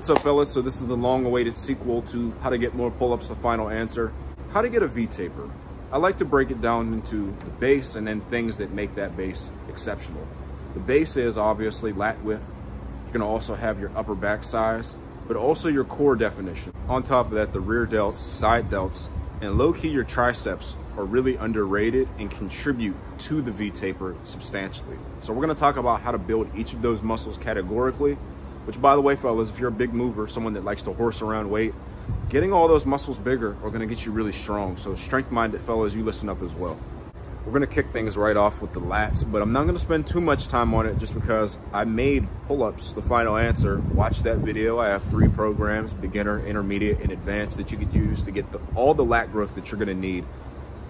What's up fellas? So this is the long awaited sequel to how to get more pull-ups, the final answer. How to get a V-taper. I like to break it down into the base and then things that make that base exceptional. The base is obviously lat width. You're gonna also have your upper back size, but also your core definition. On top of that, the rear delts, side delts, and low-key your triceps are really underrated and contribute to the V-taper substantially. So we're gonna talk about how to build each of those muscles categorically which by the way, fellas, if you're a big mover, someone that likes to horse around weight, getting all those muscles bigger are gonna get you really strong. So strength-minded fellas, you listen up as well. We're gonna kick things right off with the lats, but I'm not gonna spend too much time on it just because I made pull-ups the final answer. Watch that video. I have three programs, beginner, intermediate, and advanced that you could use to get the, all the lat growth that you're gonna need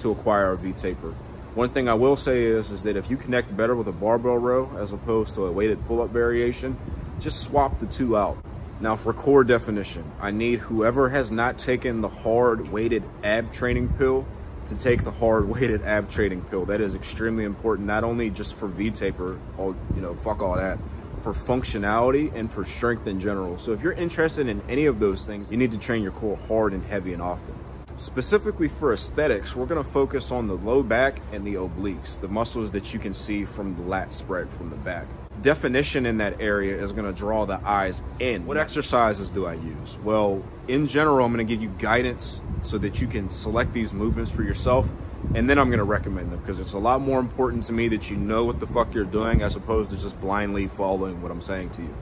to acquire a V-taper. One thing I will say is, is that if you connect better with a barbell row as opposed to a weighted pull-up variation, just swap the two out. Now for core definition, I need whoever has not taken the hard weighted ab training pill to take the hard weighted ab training pill. That is extremely important, not only just for V-taper, all, you know, fuck all that, for functionality and for strength in general. So if you're interested in any of those things, you need to train your core hard and heavy and often. Specifically for aesthetics, we're gonna focus on the low back and the obliques, the muscles that you can see from the lat spread from the back definition in that area is going to draw the eyes in. What exercises do I use? Well, in general, I'm going to give you guidance so that you can select these movements for yourself. And then I'm going to recommend them because it's a lot more important to me that you know what the fuck you're doing as opposed to just blindly following what I'm saying to you.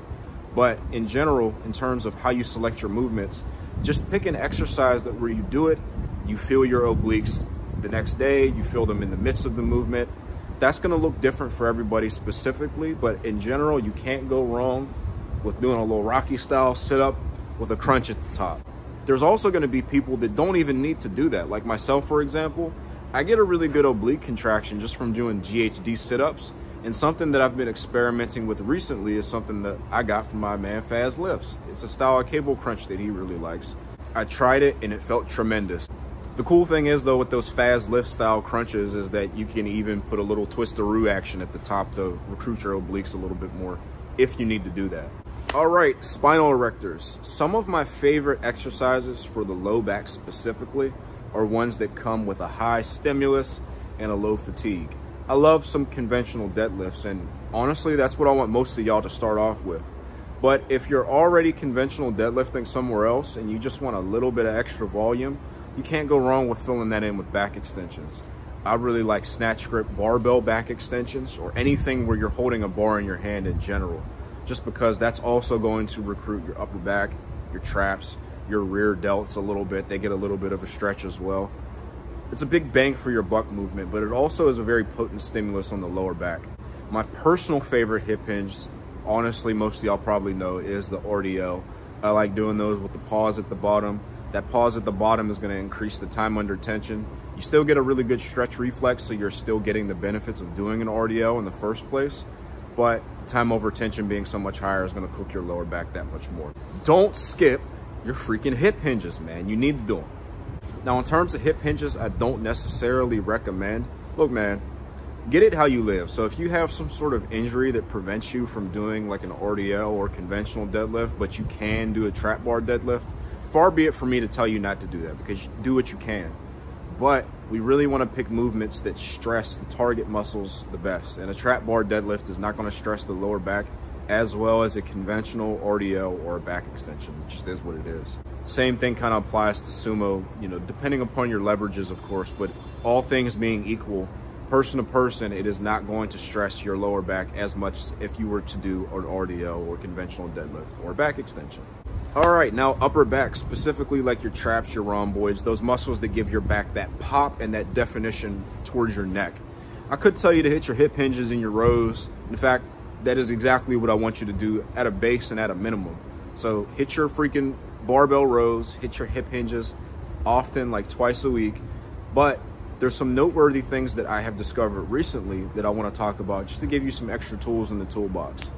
But in general, in terms of how you select your movements, just pick an exercise that where you do it, you feel your obliques the next day, you feel them in the midst of the movement, that's going to look different for everybody specifically, but in general, you can't go wrong with doing a little Rocky style sit up with a crunch at the top. There's also going to be people that don't even need to do that. Like myself, for example, I get a really good oblique contraction just from doing GHD sit ups. And something that I've been experimenting with recently is something that I got from my man Faz Lifts. It's a style of cable crunch that he really likes. I tried it and it felt tremendous. The cool thing is though with those Faz lift style crunches is that you can even put a little twisteroo action at the top to recruit your obliques a little bit more if you need to do that. All right, spinal erectors. Some of my favorite exercises for the low back specifically are ones that come with a high stimulus and a low fatigue. I love some conventional deadlifts and honestly, that's what I want most of y'all to start off with. But if you're already conventional deadlifting somewhere else and you just want a little bit of extra volume, you can't go wrong with filling that in with back extensions. I really like snatch grip barbell back extensions or anything where you're holding a bar in your hand in general, just because that's also going to recruit your upper back, your traps, your rear delts a little bit. They get a little bit of a stretch as well. It's a big bang for your buck movement, but it also is a very potent stimulus on the lower back. My personal favorite hip hinge, honestly, most of y'all probably know, is the RDL. I like doing those with the pause at the bottom that pause at the bottom is going to increase the time under tension. You still get a really good stretch reflex, so you're still getting the benefits of doing an RDL in the first place. But the time over tension being so much higher is going to cook your lower back that much more. Don't skip your freaking hip hinges, man. You need to do them. Now, in terms of hip hinges, I don't necessarily recommend. Look, man, get it how you live. So if you have some sort of injury that prevents you from doing like an RDL or conventional deadlift, but you can do a trap bar deadlift, far be it for me to tell you not to do that because do what you can. But we really want to pick movements that stress the target muscles the best. And a trap bar deadlift is not going to stress the lower back as well as a conventional RDL or a back extension. It just is what it is. Same thing kind of applies to sumo, you know, depending upon your leverages, of course, but all things being equal, person to person, it is not going to stress your lower back as much if you were to do an RDL or conventional deadlift or back extension. All right, now upper back, specifically like your traps, your rhomboids, those muscles that give your back that pop and that definition towards your neck. I could tell you to hit your hip hinges and your rows. In fact, that is exactly what I want you to do at a base and at a minimum. So hit your freaking barbell rows, hit your hip hinges often, like twice a week. But there's some noteworthy things that I have discovered recently that I want to talk about just to give you some extra tools in the toolbox.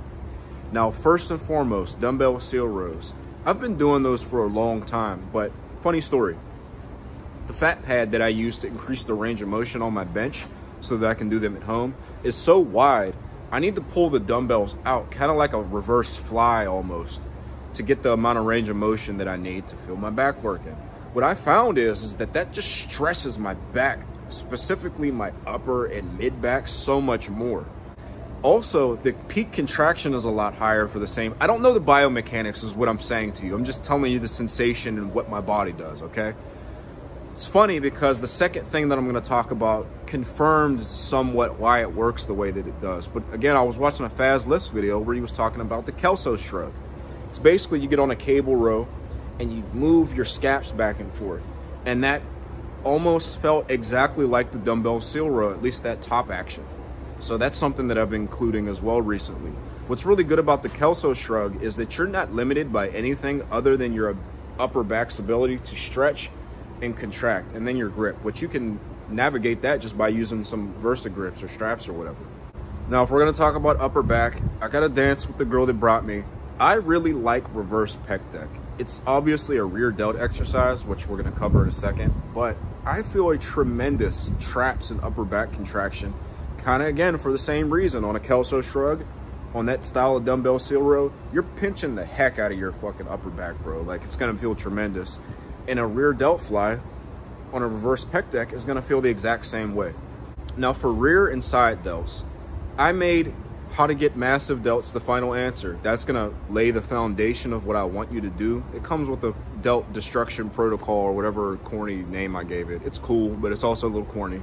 Now, first and foremost, dumbbell seal rows. I've been doing those for a long time, but funny story. The fat pad that I use to increase the range of motion on my bench so that I can do them at home is so wide, I need to pull the dumbbells out, kind of like a reverse fly almost, to get the amount of range of motion that I need to feel my back working. What I found is, is that that just stresses my back, specifically my upper and mid back so much more. Also, the peak contraction is a lot higher for the same. I don't know the biomechanics is what I'm saying to you. I'm just telling you the sensation and what my body does, okay? It's funny because the second thing that I'm going to talk about confirmed somewhat why it works the way that it does. But again, I was watching a Faz Lifts video where he was talking about the Kelso shrug. It's basically you get on a cable row and you move your scaps back and forth. And that almost felt exactly like the dumbbell seal row, at least that top action. So that's something that I've been including as well recently. What's really good about the Kelso shrug is that you're not limited by anything other than your upper back's ability to stretch and contract, and then your grip, which you can navigate that just by using some Versa grips or straps or whatever. Now, if we're gonna talk about upper back, I gotta dance with the girl that brought me. I really like reverse pec deck. It's obviously a rear delt exercise, which we're gonna cover in a second, but I feel a tremendous traps and upper back contraction kind of again for the same reason. On a Kelso shrug on that style of dumbbell seal row you're pinching the heck out of your fucking upper back bro. Like it's gonna feel tremendous. And a rear delt fly on a reverse pec deck is gonna feel the exact same way. Now for rear and side delts i made how to get massive delts the final answer. That's gonna lay the foundation of what i want you to do. It comes with a delt destruction protocol or whatever corny name i gave it. It's cool but it's also a little corny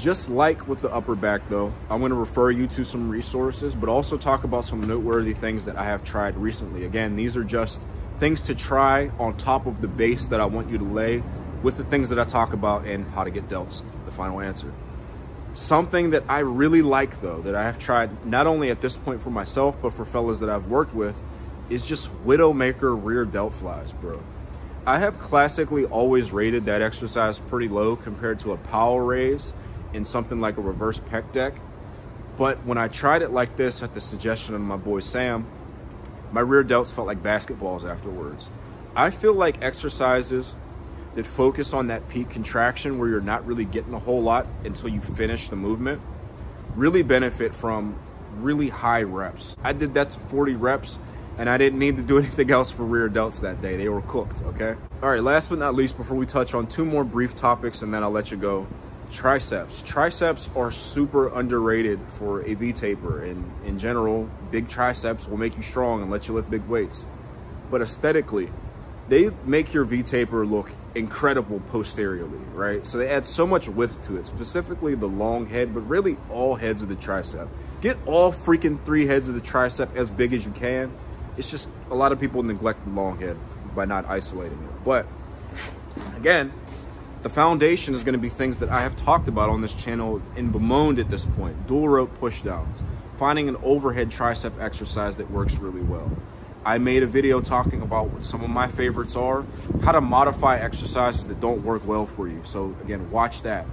just like with the upper back though, I'm to refer you to some resources, but also talk about some noteworthy things that I have tried recently. Again, these are just things to try on top of the base that I want you to lay with the things that I talk about and how to get delts, the final answer. Something that I really like though, that I have tried not only at this point for myself, but for fellas that I've worked with, is just Widowmaker rear delt flies, bro. I have classically always rated that exercise pretty low compared to a Powell raise in something like a reverse pec deck. But when I tried it like this at the suggestion of my boy Sam, my rear delts felt like basketballs afterwards. I feel like exercises that focus on that peak contraction where you're not really getting a whole lot until you finish the movement really benefit from really high reps. I did that to 40 reps and I didn't need to do anything else for rear delts that day. They were cooked, okay? All right, last but not least, before we touch on two more brief topics and then I'll let you go, triceps. Triceps are super underrated for a V-taper and in general, big triceps will make you strong and let you lift big weights. But aesthetically, they make your V-taper look incredible posteriorly, right? So they add so much width to it, specifically the long head, but really all heads of the tricep. Get all freaking three heads of the tricep as big as you can. It's just a lot of people neglect the long head by not isolating it. But again, the foundation is going to be things that I have talked about on this channel and bemoaned at this point. Dual rope pushdowns, finding an overhead tricep exercise that works really well. I made a video talking about what some of my favorites are, how to modify exercises that don't work well for you. So again, watch that.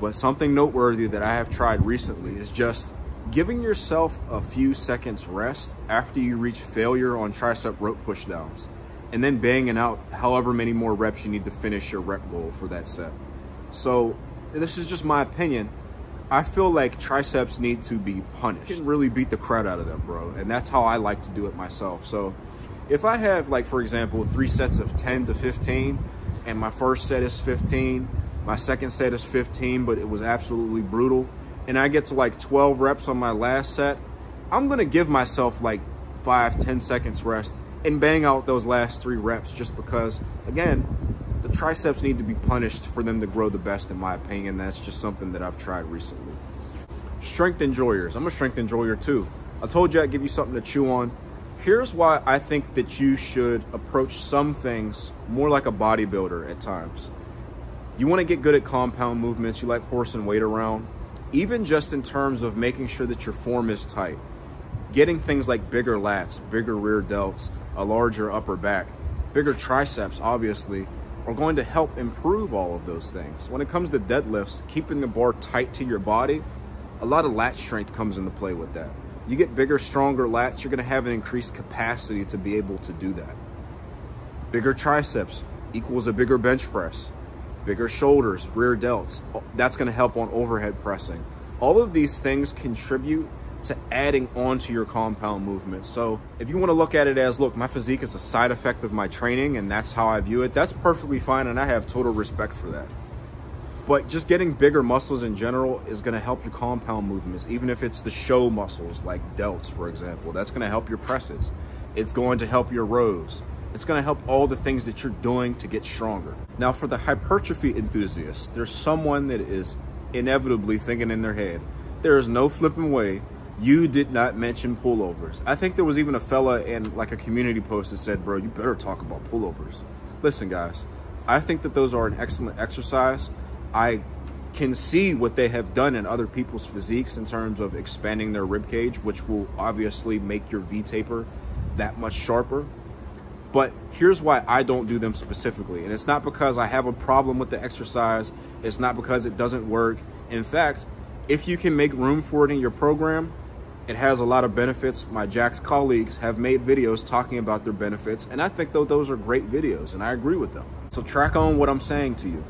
But something noteworthy that I have tried recently is just giving yourself a few seconds rest after you reach failure on tricep rope pushdowns and then banging out however many more reps you need to finish your rep goal for that set. So this is just my opinion. I feel like triceps need to be punished. You can really beat the crowd out of them, bro. And that's how I like to do it myself. So if I have like, for example, three sets of 10 to 15 and my first set is 15, my second set is 15, but it was absolutely brutal. And I get to like 12 reps on my last set, I'm gonna give myself like five, 10 seconds rest and bang out those last three reps just because, again, the triceps need to be punished for them to grow the best, in my opinion. That's just something that I've tried recently. Strength enjoyers. I'm a strength enjoyer too. I told you I'd give you something to chew on. Here's why I think that you should approach some things more like a bodybuilder at times. You want to get good at compound movements. You like horsing weight around. Even just in terms of making sure that your form is tight. Getting things like bigger lats, bigger rear delts, a larger upper back. Bigger triceps, obviously, are going to help improve all of those things. When it comes to deadlifts, keeping the bar tight to your body, a lot of lat strength comes into play with that. You get bigger, stronger lats, you're gonna have an increased capacity to be able to do that. Bigger triceps equals a bigger bench press. Bigger shoulders, rear delts, that's gonna help on overhead pressing. All of these things contribute to adding on to your compound movement. So if you want to look at it as, look, my physique is a side effect of my training and that's how I view it, that's perfectly fine and I have total respect for that. But just getting bigger muscles in general is going to help your compound movements, even if it's the show muscles like delts, for example. That's going to help your presses. It's going to help your rows. It's going to help all the things that you're doing to get stronger. Now, for the hypertrophy enthusiasts, there's someone that is inevitably thinking in their head, there is no flipping way you did not mention pullovers. I think there was even a fella in like a community post that said, bro, you better talk about pullovers. Listen, guys, I think that those are an excellent exercise. I can see what they have done in other people's physiques in terms of expanding their rib cage, which will obviously make your V taper that much sharper. But here's why I don't do them specifically. And it's not because I have a problem with the exercise. It's not because it doesn't work. In fact, if you can make room for it in your program, it has a lot of benefits. My Jax colleagues have made videos talking about their benefits, and I think though those are great videos, and I agree with them. So track on what I'm saying to you.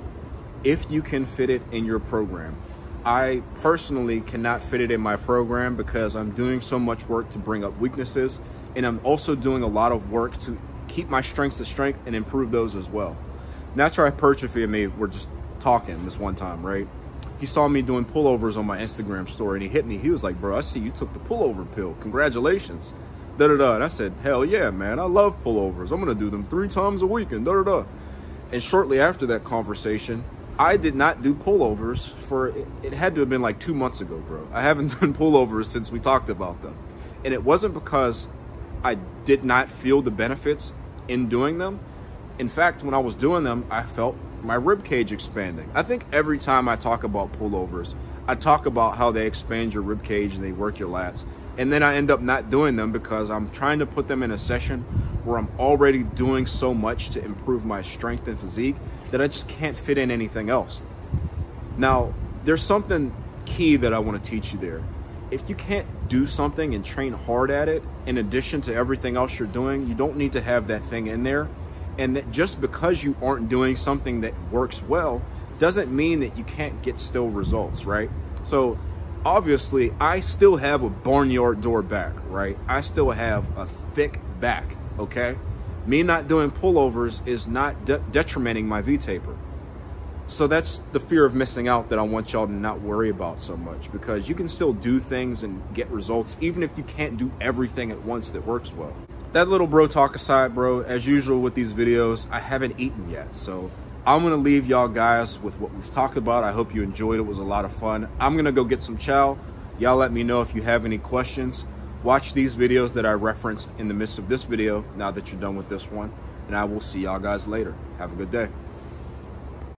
If you can fit it in your program, I personally cannot fit it in my program because I'm doing so much work to bring up weaknesses, and I'm also doing a lot of work to keep my strengths to strength and improve those as well. Natural hypertrophy and me were just talking this one time, right? He saw me doing pullovers on my Instagram story and he hit me. He was like, bro, I see you took the pullover pill. Congratulations. Da da da. And I said, hell yeah, man. I love pullovers. I'm going to do them three times a week and da da da. And shortly after that conversation, I did not do pullovers for, it, it had to have been like two months ago, bro. I haven't done pullovers since we talked about them. And it wasn't because I did not feel the benefits in doing them. In fact, when I was doing them, I felt my rib cage expanding. I think every time I talk about pullovers, I talk about how they expand your rib cage and they work your lats. And then I end up not doing them because I'm trying to put them in a session where I'm already doing so much to improve my strength and physique that I just can't fit in anything else. Now, there's something key that I want to teach you there. If you can't do something and train hard at it, in addition to everything else you're doing, you don't need to have that thing in there and that just because you aren't doing something that works well doesn't mean that you can't get still results, right? So obviously I still have a barnyard door back, right? I still have a thick back, okay? Me not doing pullovers is not de detrimenting my V-taper. So that's the fear of missing out that I want y'all to not worry about so much because you can still do things and get results even if you can't do everything at once that works well that little bro talk aside, bro, as usual with these videos, I haven't eaten yet. So I'm going to leave y'all guys with what we've talked about. I hope you enjoyed it. Was a lot of fun. I'm going to go get some chow. Y'all let me know if you have any questions. Watch these videos that I referenced in the midst of this video now that you're done with this one. And I will see y'all guys later. Have a good day.